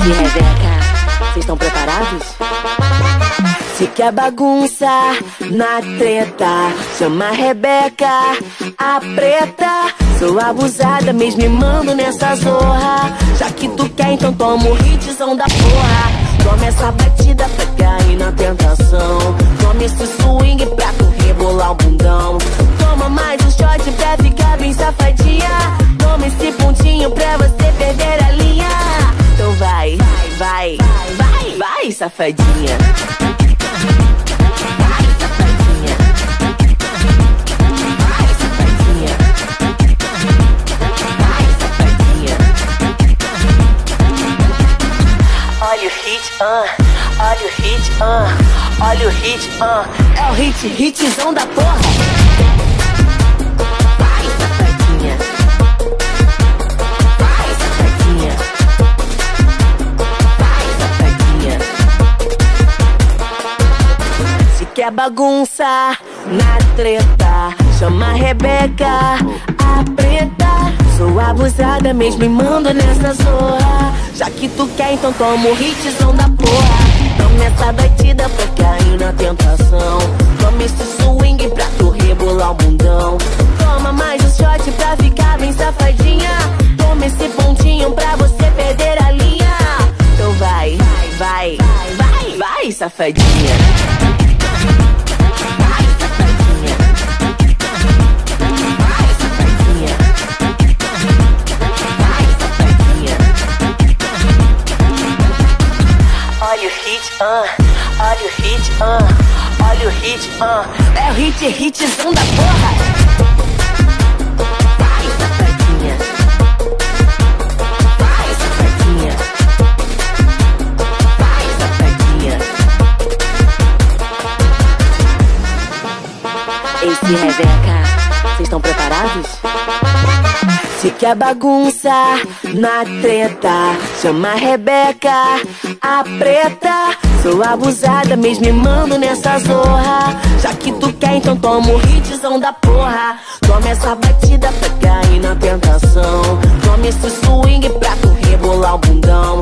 MC Rebeca, vocês estão preparados? Se quer bagunça na treta, chama a Rebeca, a preta. Sou abusada, mesmo me mando nessa zorra. Já que tu quer, então toma o hitzão da porra. Toma essa batida pra cair na tentação. Toma esse swing pra tu rebolar o bundão. Toma mais um shot pra ficar bem safadinha. Vai, safadinha. Safadinha. Safadinha. Olha o hit, ah, olha o hit, ah, olha o hit, ah, é o hit, hitzão da porra. Quer bagunça na treta, chama a Rebeca, a preta. Sou abusada mesmo me mando nessa zorra. Já que tu quer, então toma o hitzão da porra. Toma essa batida pra cair na tentação. Toma esse swing pra tu rebolar o bundão. Toma mais um shot pra ficar bem safadinha. Toma esse pontinho pra você perder a linha. Então vai, vai, vai, vai, vai, safadinha. Ah, olha o hit, ah, olha o hit, ah, é o hit, hitzão da porra. Vai, safadinha. Vai, safadinha. Vai, safadinha. Esse Rebeca, vocês estão preparados? Se quer bagunça na treta, chama a Rebeca, a preta. Sou abusada, mesmo me mando nessa zorra. Já que tu quer, então toma o hitzão da porra. Toma essa batida pra cair na tentação. Toma esse swing pra tu rebolar o bundão.